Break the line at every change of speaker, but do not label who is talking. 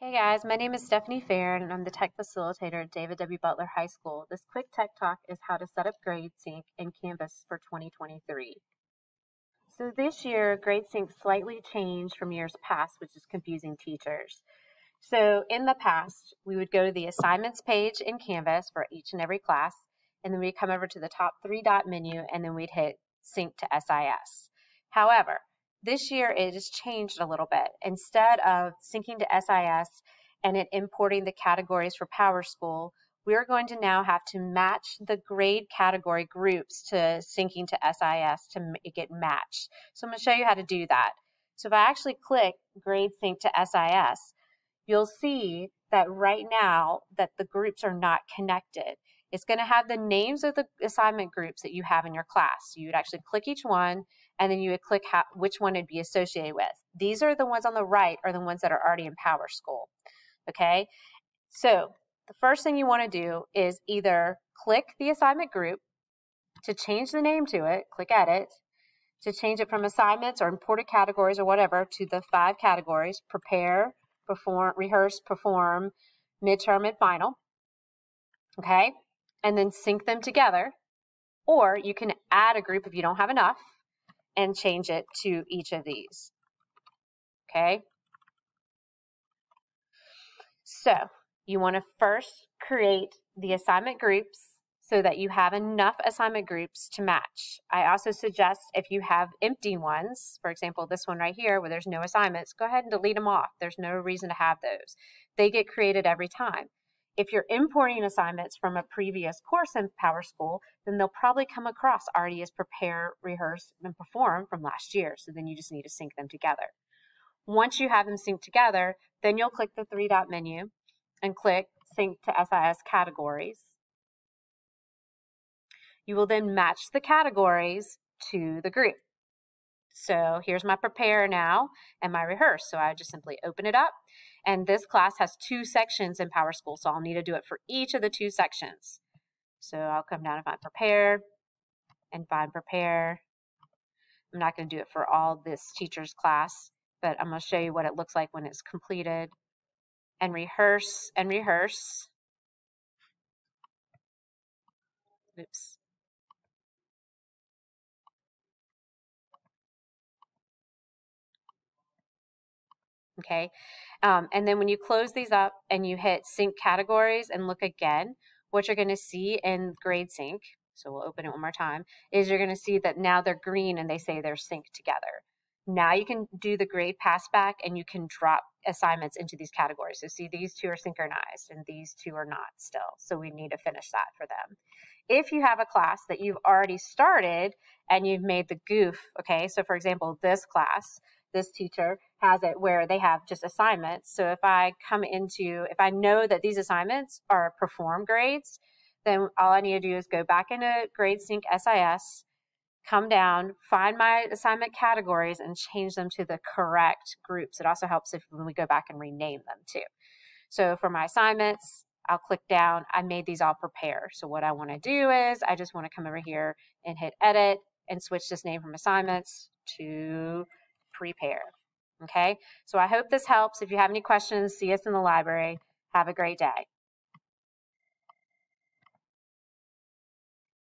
Hey guys, my name is Stephanie Ferron and I'm the tech facilitator at David W. Butler High School. This quick tech talk is how to set up GradeSync in Canvas for 2023. So this year, GradeSync slightly changed from years past, which is confusing teachers. So in the past, we would go to the assignments page in Canvas for each and every class, and then we'd come over to the top three dot menu and then we'd hit sync to SIS. However, this year it has changed a little bit. Instead of syncing to SIS and it importing the categories for PowerSchool, we're going to now have to match the grade category groups to syncing to SIS to make it match. So I'm going to show you how to do that. So if I actually click grade sync to SIS, you'll see that right now that the groups are not connected. It's going to have the names of the assignment groups that you have in your class. You would actually click each one and then you would click how, which one it'd be associated with. These are the ones on the right are the ones that are already in PowerSchool. Okay, so the first thing you want to do is either click the assignment group to change the name to it, click edit, to change it from assignments or imported categories or whatever to the five categories, prepare, perform, rehearse, perform, midterm, and final. Okay, and then sync them together. Or you can add a group if you don't have enough and change it to each of these. Okay? So you want to first create the assignment groups so that you have enough assignment groups to match. I also suggest if you have empty ones, for example, this one right here where there's no assignments, go ahead and delete them off. There's no reason to have those. They get created every time. If you're importing assignments from a previous course in PowerSchool, then they'll probably come across already as prepare, rehearse, and perform from last year. So then you just need to sync them together. Once you have them synced together, then you'll click the three dot menu and click sync to SIS categories. You will then match the categories to the group. So here's my prepare now and my rehearse. So I just simply open it up and this class has two sections in PowerSchool, so I'll need to do it for each of the two sections. So I'll come down and find prepare and find prepare. I'm not going to do it for all this teacher's class, but I'm going to show you what it looks like when it's completed. And rehearse and rehearse. Oops. Okay? Um, and then when you close these up and you hit sync categories and look again, what you're going to see in grade sync, so we'll open it one more time, is you're going to see that now they're green and they say they're synced together. Now you can do the grade pass back and you can drop assignments into these categories. So see these two are synchronized and these two are not still. So we need to finish that for them. If you have a class that you've already started and you've made the goof, okay, so for example, this class, this teacher has it where they have just assignments. So if I come into, if I know that these assignments are perform grades, then all I need to do is go back into GradeSync SIS, come down, find my assignment categories, and change them to the correct groups. It also helps if when we go back and rename them too. So for my assignments, I'll click down. I made these all prepare. So what I want to do is I just want to come over here and hit edit and switch this name from assignments to prepare. Okay, so I hope this helps. If you have any questions, see us in the library. Have a great day.